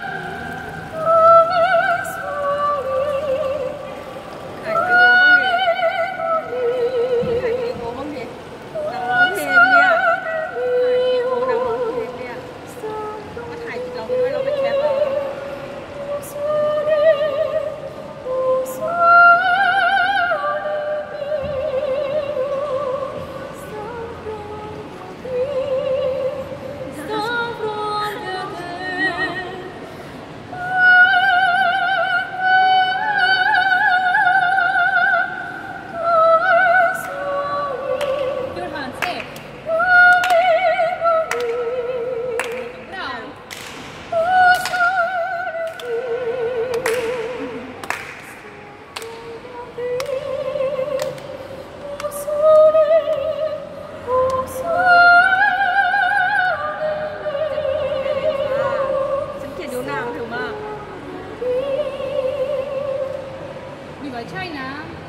ถ่ by China.